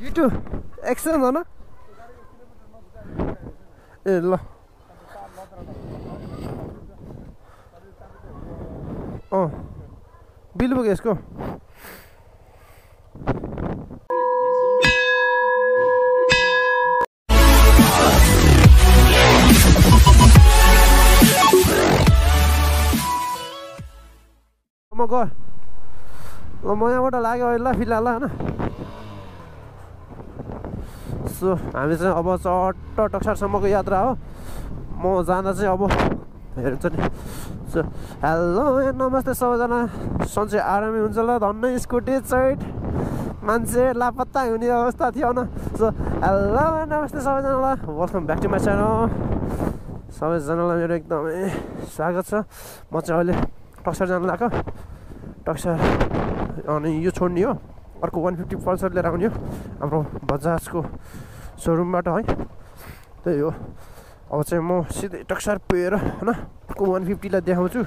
Jitu action भन ए ल अँ बिल पुग्यो यसको म ल म यहाँबाट लाग्यो अहिले ल फिलहाल होइन सो हामी चाहिँ अब चट्ट टक्सारसम्मको यात्रा हो। म जाँदा चाहिँ अब हेर्छ नि। सो हेलो नमस्ते सबैजना। सन्चै आरामै हुन्छ ल धन्नै स्कुटी चैट। मान्छे लापत्ता हुने अवस्था थियो न। सो हेलो नमस्ते सबैजनालाई welcome back to my channel सबैजनालाई मेरो एकदमै स्वागत छ। म चाहिँ अहिले टक्सार जानु लाग्यो टक्सार अनि यो छोड्ने हो। अर्को वान फिफ्टी पल्सर लिएर आउने हो। हाम्रो बजाजको सोरुमबाट है त्यही हो अब चाहिँ म सिधै टक्सार पुगेर होइन अर्को वान फिफ्टीलाई देखाउँछु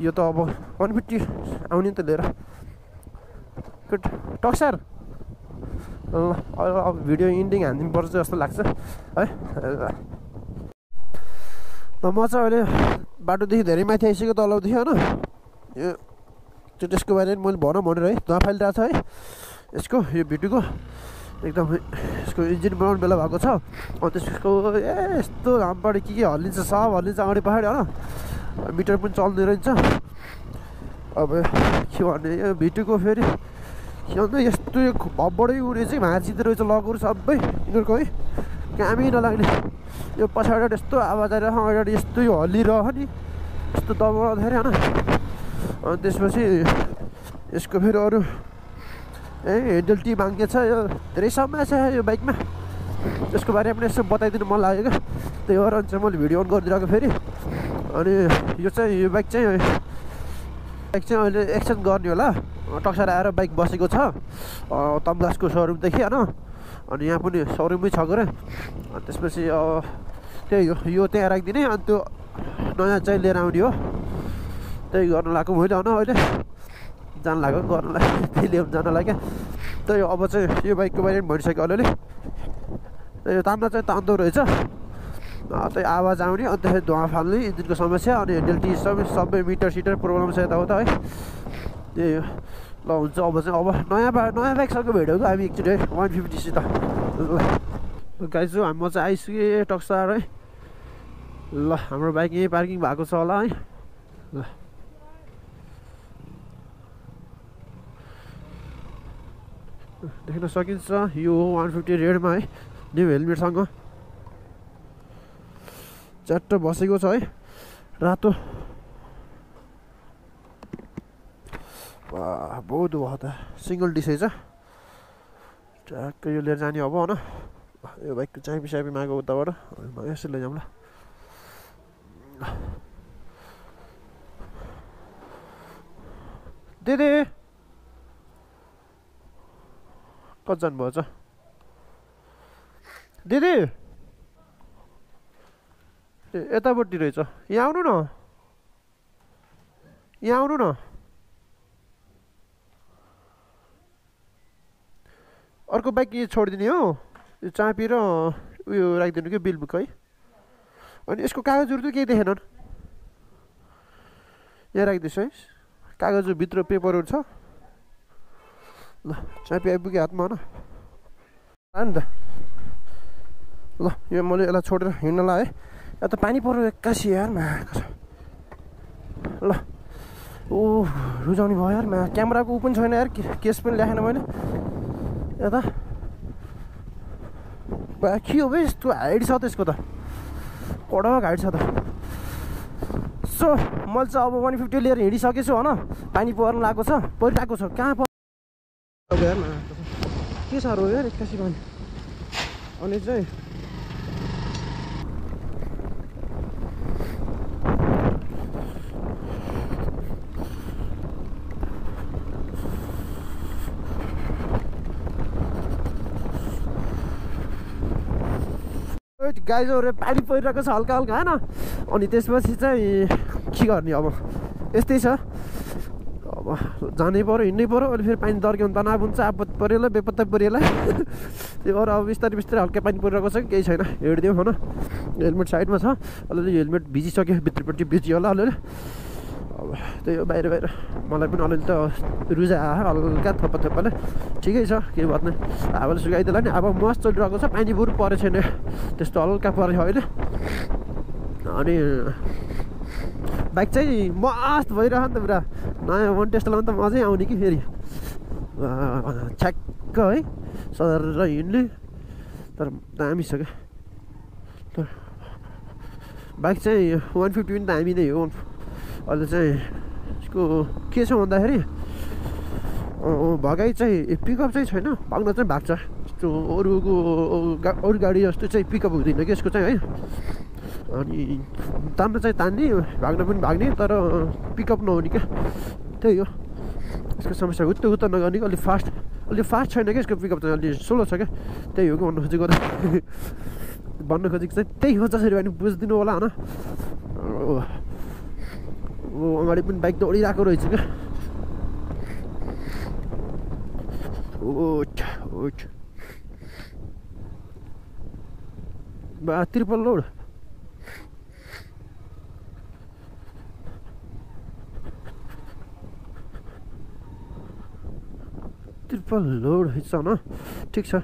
यो त अब वान फिफ्टी आउने त लिएर टक्सार ल अब भिडियो इन्डिङ हानिदिनु पर्छ जस्तो लाग्छ है ल म चाहिँ अहिले बाटोदेखि धेरै माथि आइसक्यो तलदेखि होइन यो त्यो त्यसको बारेमा मैले भनौँ भनेर है धुवा फालिरहेको छ है यसको यो भिडियोको एकदम यसको इन्जिन बनाउने बेला भएको छ। अनि त्यसको ए यस्तो हामबाट के के हल्लिन्छ सब हल्लिन्छ अगाडि पछाडि होइन? मिटर पनि चल्ने रहेछ अब के भन्ने यो भिडियोको फेरि के भन्दा यस्तो यो भब्बडै उड्यो चाहिँ भाँचिँदो रहेछ लगहरू सबै। यिनीहरूको है कामै नलाग्ने। यो पछाडि यस्तो आवाज आइरहेको अगाडि यस्तो यो हल्लिरह नि। यस्तो दबाउँदाखेरि होइन? अनि त्यसपछि यसको फेरि अरू ए हेन्डल टी माग्ने छ यो धेरै समस्या छ यो बाइकमा त्यसको बारेमा पनि यसो बताइदिनु मन लाग्यो क्या त्यही भएर चाहिँ मैले भिडियो अन गरिदिरहेको फेरि अनि यो चाहिँ यो बाइक चाहिँ बाइक चाहिँ अहिले एक्सचेन्ज गर्ने होला टक्सार आएर बाइक बसेको छ तम्गासको सोरुमदेखि होइन अनि यहाँ पनि सोरुमै छ गरे अनि त्यसपछि त्यही यो त्यहाँ राखिदिने अनि त्यो नयाँ चाहिँ लिएर आउने हो त्यही गर्नु लगाएको मैले होइन अहिले जानु लाग्यो गर्नुलाई त्यही ल्याउनु जानलाई क्या त्यही अब चाहिँ यो बाइकको बारेमा भनिसक्यो अलिअलि। यो तान्दा चाहिँ तान्दो रहेछ। त्यही आवाज आउने अनि त्यसरी धुवा फाल्ने इन्जिनको समस्या अनि हेन्डल टी सबै सबै मिटर सिटर प्रब्लम छ यताउता है। त्यही हो। ल हुन्छ अब चाहिँ अब नयाँ बा नयाँ बाइकसँग भेटेको हामी एकचोटि है। वान फिफ्टीसित ल गाई चाहिँ म चाहिँ आइसकेँ टक्सार है। ल हाम्रो बाइक यहीँ पार्किङ भएको छ होला है। ल। देख्न सकिन्छ। यो वान फिफ्टी रेडमा है। न्यु हेलमेटसँग। च्याट्ट बसेको छ है। रातो। बहुत भयो त सिङ्गल डिसै छ ट्याक्कै यो लिएर जाने अब होइन यो बाइकको चाबी साबी मागो उताबाट। यसो लैजाउँ ल। दिदी कति जानुभएको छ दिदी! ए यतापट्टि रहेछ। यहाँ आउनु न। यहाँ आउनु न। अर्को बाइक यो छोडिदिने हो। यो चापी र उयो राखिदिनु कि बिल बुक है। अनि यसको कागजहरू चाहिँ केही देखेनन्। यहाँ राखिदिनुहोस् है। कागजहरू भित्र पेपरहरू छ। ल चापी आइपुग्यो हातमा होइन नि त ल यो मैले यसलाई छोडेर हिँड्नलाई है यहाँ त पानी पऱ्यो एक्कासी यार छ ल ओ रुजाउने भयो यार मा क्यामेराको ऊ पनि छैन यार केस पनि ल्याएन मैले यता के हो भाइ यस्तो हाइट छ त यसको त कडक हाइट छ त सो मैले चाहिँ अब वान फिफ्टी लिएर हिँडिसकेछु होइन पानी पर्नु लागेको छ परिरहेको छ कहाँ के साह्रो यार एक्कासी पानी अनि चाहिँ गाईजहरू पानी परिरहेको छ हल्का हल्का होइन अनि त्यसपछि चाहिँ के गर्ने अब यस्तै छ अब जानै पऱ्यो हिँड्नै पऱ्यो अहिले फेरि पानी दर्क्यो भने तनाव हुन्छ आपत पऱ्यो बेपत्ता पऱ्यो त्यो अरू अब बिस्तारै बिस्तारै हल्का पानी परिरहेको छ केही छैन हिँडिदिउँ होइन हेलमेट साइडमा छ अलिअलि हेलमेट भिजिसक्यो भित्रपट्टि भिजियो होला अलिअलि अब त्यही हो बाहिर बाहिर मलाई पनि अलिअलि त रुजा आयो हल्का थप्पा थप्पाले ठिकै छ केही भन्ने हावाले सुकाइदिएला नि अब मस्त चलिरहेको छ पानी बुरु परेको छैन त्यस्तो हल्का परेको अहिले अनि बाइक चाहिँ मस्त भइरह नि त पुरा नयाँ वान टेस्ट लाउनु त मजै आउने कि फेरि छ्याक्क है सर हिँड्ने तर दामी छ क्या तर बाइक चाहिँ वान फिफ्टी पनि दामी नै हो अहिले चाहिँ यसको के छ भन्दाखेरि भगाइ चाहिँ पिकअप चाहिँ छैन भाग्न चाहिँ भाग्छ यस्तो अरूको अरू गाडी जस्तो चाहिँ पिकअप हुँदैन कि यसको चाहिँ है अनि तान्न चाहिँ तान्ने भाग्न पनि भाग्ने तर पिकअप नहुने क्या। त्यही हो। यसको समस्या हुत्त हुत्त नगर्ने अलिक फास्ट अलिक फास्ट छैन क्या यसको पिकअप चाहिँ अलिक स्लो छ क्या। त्यही हो कि भन्नु खोजेको भन्नु खोजेको चाहिँ त्यही हो जसरी भने बुझिदिनु होला होइन। अगाडि पनि बाइक दौडिरहेको रहेछ क्या। ओठ ओठ बा त्रिपल लोड ट्रिपल लोड छ न ठिक छ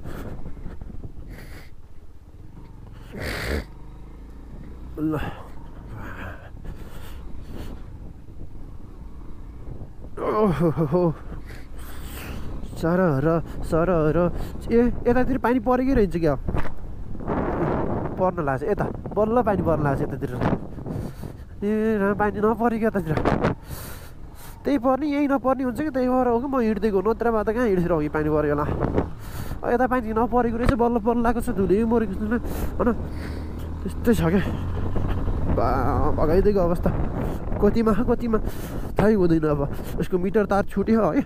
ल ओहो सर र सर र ए यतातिर पानी परेकै रहन्छ क्या? पर्न लाग्छ यता। बल्ल पानी पर्न लाग्छ यतातिर। ए पानी नपरेको यतातिर। त्यही पर्ने यहीँ नपर्ने हुन्छ कि त्यही भएर हो कि म हिँड्दिएको नत्र भए त कहाँ हिँड्थेँ अघि पानी पऱ्यो होला? यता पानी नपरेको रहेछ बल्ल बल्ल लगाएको छ धुले मरेको छैन होइन? त्यस्तै छ क्या। बा भगाइदिएको अवस्था। कतिमा कतिमा? थाहै हुँदैन अब। यसको मिटर तार छुट्यो है।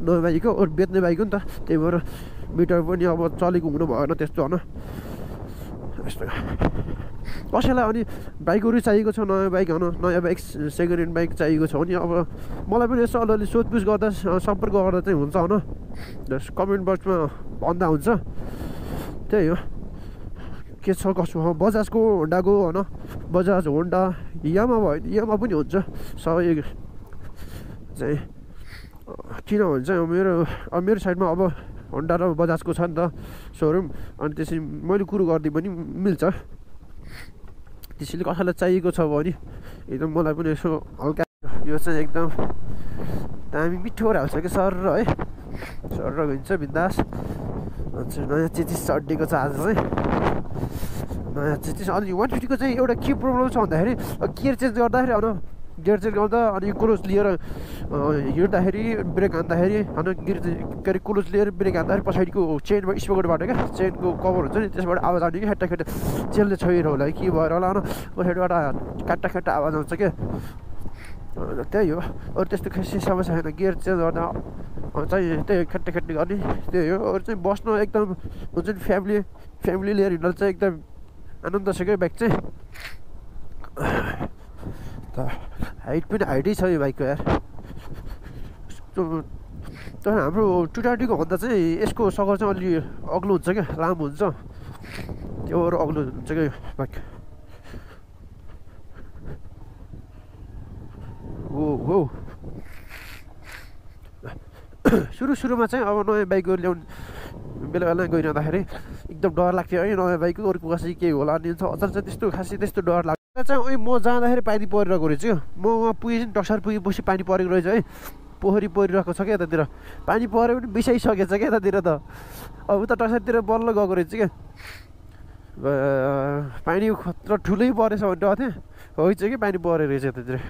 बाइकको बेच्ने बाइक हो नि त। त्यही भएर मिटर पनि अब चलेको हुनु भएन त्यस्तो होइन? यस्तो। कसैलाई अनि बाइकहरू चाहिएको छ नयाँ बाइक होइन नयाँ बाइक सेकेन्ड ह्यान्ड बाइक चाहिएको छ भने अब मलाई पनि यसो अलिअलि सोधपुछ गर्दा सम्पर्क गर्दा चाहिँ हुन्छ होइन कमेन्ट बक्समा भन्दा हुन्छ। त्यही हो। के छ कसो हो? बजाजको होन्डाको होइन बजाज होन्डा यामा भयो यामा पनि हुन्छ। सहयोग चाहिँ किन भन्छ मेरो मेरो साइडमा अब होन्डा र बजाजको छ नि त सोरुम। अनि त्यसरी मैले कुरो गरिदिएँ पनि मिल्छ। त्यसैले कसैलाई चाहिएको छ भने एकदम मलाई पनि यसो हल्का यो चाहिँ एकदम दामी मिठो हाल्छ कि सर है सर र हुन्छ बिन्दास अन्त नयाँ चिचिस चड्डीको छ आज चाहिँ नयाँ चिचिस अनि वान फिफ्टीको चाहिँ एउटा के प्रब्लम छ भन्दाखेरि गियर चेन्ज गर्दाखेरि अब गियर चेन्ज गर्दा अनि क्लोज लिएर हिँड्दाखेरि ब्रेक हान्दाखेरि होइन गियर के अरे क्लोज लिएर ब्रेक हान्दाखेरि पछाडिको चेनमा स्पोकटबाट क्या चेनको कभर हुन्छ नि त्यसबाट आवाज आउने कि खेट्टा खेट्टा चेनले छोएर होला के भएर होला होइन पछाडिबाट काट्टा खाट्टा आवाज आउँछ क्या त्यही हो अरू त्यस्तो खासै समस्या छैन गियर चेन्ज गर्दा चाहिँ त्यही खेट्टा खेट्टी गर्ने त्यही हो अरू चाहिँ बस्न एकदम हुन्छ नि फ्यामिली फ्यामिली लिएर हिँड्दा चाहिँ एकदम आनन्द छ क्या बाइक चाहिँ त हाइट पनि हाइटै छ यो बाइकको यार तर हाम्रो टु ट्वेन्टीको भन्दा चाहिँ यसको सगर चाहिँ अलि अग्लो हुन्छ क्या लामो हुन्छ त्यो अग्लो हुन्छ क्या यो बाइक हो हो सुरु सुरुमा चाहिँ अब नयाँ बाइकहरू ल्याउनु बेला बेला गइरहँदाखेरि एकदम डर लाग्थ्यो है नयाँ बाइक अरूको कसै केही होला अनि अचार चाहिँ त्यस्तो खासै त्यस्तो डर लाग्छ चाहिँ ओइ म जाँदाखेरि पानी परिरहेको रहेछ म उहाँ पुगेपछि टक्सार पुगेपछि पानी परेको रहेछ है। पोखरी परिरहेको छ क्या यतातिर। पानी पऱ्यो पनि बिसाइसकेको छ क्या यतातिर त। अब उता टक्सारतिर बल्ल गएको रहेछ क्या। पानी खतरा ठुलै परेछ भने डर थिएँ होइन कि पानी परेको रहेछ यतातिर।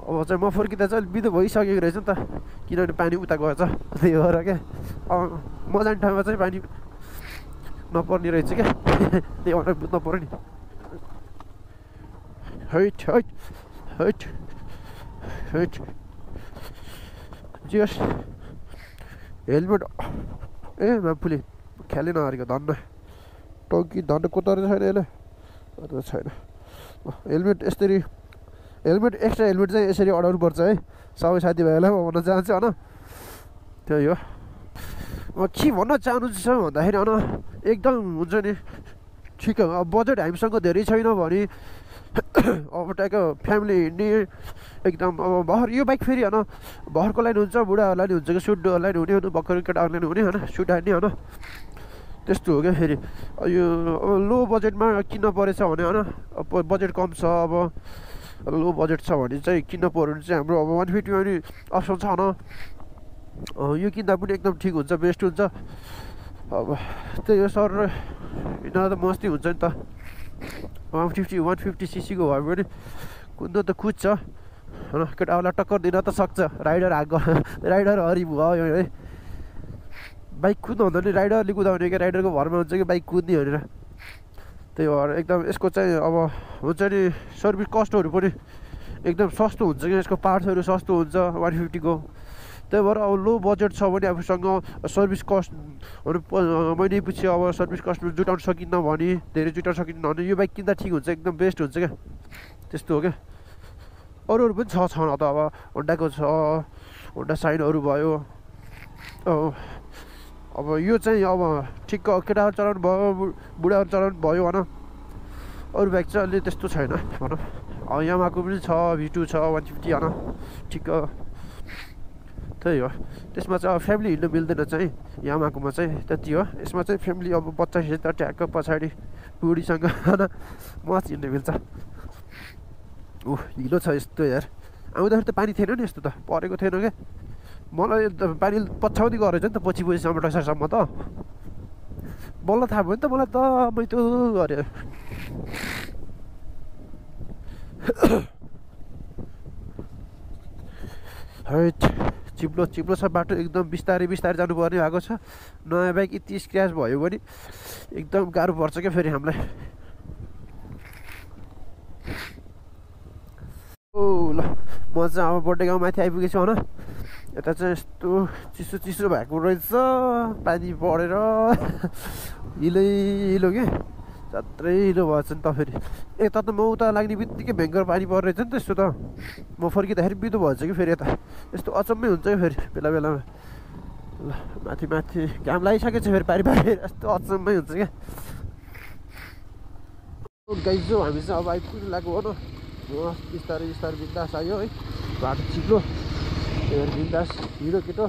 अब चाहिँ म फर्किँदा चाहिँ अलिक बिदो भइसकेको रहेछ नि त। किनभने पानी उता गएछ। त्यही भएर क्या। अब म जाने ठाउँमा चाहिँ पानी नपर्ने रहेछ क्या। त्यही भनेर बुझ्नु पऱ्यो नि। हैट हैट हैट हैट जियोस् हेलमेट ए माफुले ख्यालै नहारेको धन्न टङ्की धन्न कोतारो छैन यसले छैन हेलमेट यसरी हेलमेट एक्स्ट्रा हेलमेट चाहिँ यसरी अडाउनु पर्छ है सबै साथीभाइहरूलाई म भन्न चाहन्छु होइन त्यही हो म के भन्न चाहनुहुन्छ भन्दाखेरि होइन एकदम हुन्छ नि ठिक अब बजेट हामीसँग धेरै छैन भने अब टाइपको फ्यामिली हिँड्ने एकदम अब भर यो बाइक फेरि होइन भरको लागि हुन्छ बुढाहरूलाई नि हुन्छ कि सुड्डुहरूलाई नि हुने होइन भर्खर केटाहरूलाई नि हुने होइन सुट हान्ने होइन। त्यस्तो हो क्या फेरि। यो अब लो बजेटमा किन्न परेछ भने होइन बजेट कम छ अब। लो बजेट छ भने चाहिँ किन्न पऱ्यो भने चाहिँ हाम्रो अब वान फिफ्टीमा पनि अप्सन छ होइन। यो किन्दा पनि एकदम ठिक हुन्छ बेस्ट हुन्छ। अब त्यही हो सर हिँड्दा त मस्ती हुन्छ नि त। वान फिफ्टी वान फिफ्टी सिसीको भयो भने कुद्नु त कुद्छ। होइन केटाहरूलाई टक्कर दिन त सक्छ। राइडर हाक राइडर हरि भयो है बाइक कुद्नु भन्दा पनि राइडरले कुदाउने क्या राइडरको भरमा हुन्छ कि बाइक कुद्ने भनेर। त्यही भएर एकदम यसको चाहिँ अब हुन्छ नि सर्भिस कस्टहरू पनि एकदम सस्तो हुन्छ कि यसको पार्ट्सहरू सस्तो हुन्छ वान फिफ्टीको त्यही भएर अब लो बजेट छ भने आफूसँग सर्भिस कस्टहरू मैले पछि अब सर्भिस कस्टमा जुटाउन सकिन्न भने धेरै जुटाउन सकिन्न भने यो बाइक किन्दा ठिक हुन्छ एकदम बेस्ट हुन्छ क्या। त्यस्तो हो क्या। अरूहरू पनि छ छन त अब। होन्डाको छ होन्डा साइनहरू भयो। अब यो चाहिँ अब ठिक्क केटाहरू चलाउनु भयो बुढाहरू चलाउनु भयो भन अरू बाइक चाहिँ अलि त्यस्तो छैन भनौँ। यामाको पनि छ भी टू छ वान फिफ्टी होइन। ठिक्क। त्यही हो। त्यसमा चाहिँ अब फ्यामिली हिँड्नु मिल्दैन चाहिँ। यामाकोमा चाहिँ त्यति हो। यसमा चाहिँ फ्यामिली अब बच्चासित ट्याक्क पछाडि बुढीसँग मच हिँड्नु मिल्छ। ऊ हिलो छ यस्तो यार। आउँदाखेरि त पानी थिएन नि यस्तो त। परेको थिएन क्या मलाई पानी पछ्याउँदै गरेछ नि त पछि पछि टक्सासम्म त। बल्ल थाहा भयो नि त मलाई त मै गरेँ हैट चिप्लो चिप्लो छ बाटो एकदम बिस्तारै बिस्तारै जानुपर्ने भएको छ। नयाँ बाइक यति स्क्र्याच भयो भने एकदम गाह्रो पर्छ क्या फेरि हामीलाई। ओ ल म चाहिँ अब बर्थडे गाउँ माथि आइपुगेछु होइन? यता चाहिँ यस्तो चिसो चिसो भएको रहेछ पानी परेर। हिलै हिलो के? जात्रै हिलो भएछ नि त फेरि यता त म उता लाग्ने बित्तिकै भयङ्कर पानी परेछ नि त यस्तो त म फर्किँदाखेरि बिदो भएछ कि फेरि यता यस्तो अचम्मै हुन्छ कि फेरि बेला बेलामा ल माथि माथि घाम लागिसकेको छ फेरि पारि पारि यस्तो अचम्मै हुन्छ क्या गाइजो हामी चाहिँ अब आइपुग्नु लाग्यो हो न बिस्तारै बिस्तारै बिन्दास आयो है बाटो चिप्लो बिन्दास हिँडो केटो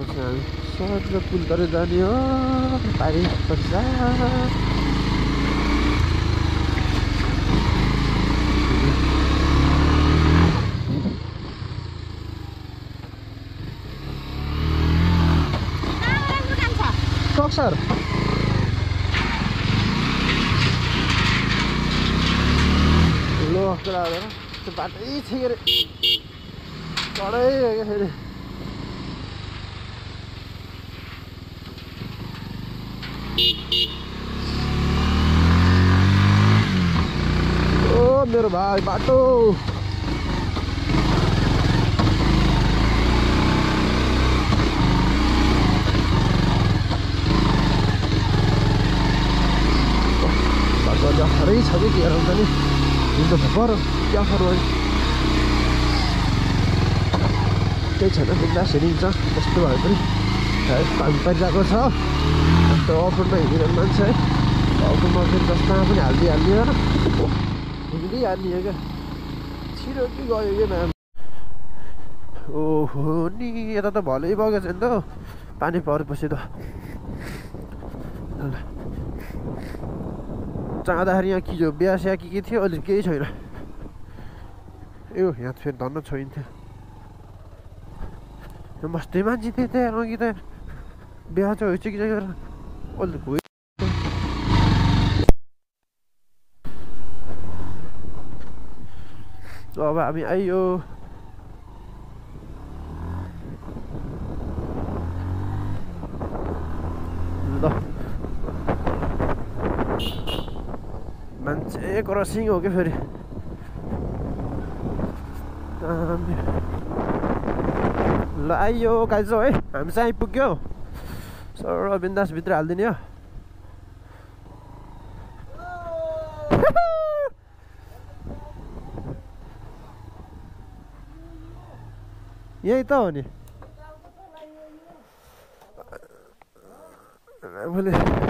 अब चाहिँ हामी सजिलो पुल तरै जाने हो पारि सक्सर लो कुरा बाटै छ के अरे चढै फेरि ओ मेरो भाइ बाटो। अप्ठ्यारै छ कि के हुन्छ नि हिँड्नु त पर क्या फर केही छैन बिन्दास हिँडिन्छ कस्तो भए पनि पानी परिरहेको छ अन्त अफरोडमा हिँडिरहेको मान्छे अफरोडमा फेरि जसमा पनि हालिदिइहाल्ने हो हिँडिहाल्ने क्या छिटो कि गयो क्या म्याम ओहो नि यता त भलै बगेछ नि त पानी परेपछि त जाँदाखेरि यहाँ के बिहा स्या के के थियो अहिले केही छैन ए यहाँ फेरि धन्न छोइन्थ्यो बस्दै मान्छे थिएँ त्यहाँ अघि त बिहा चाहिँ होइन गरेर अहिले त गयो अब हामी आइयो ल मान्छे क्रसिङ हो क्या फेरि ल आइयो काइजो है हामी चाहिँ आइपुग्यो सर बिन्दास भित्र हालिदिने हो यही त हो नि आफूले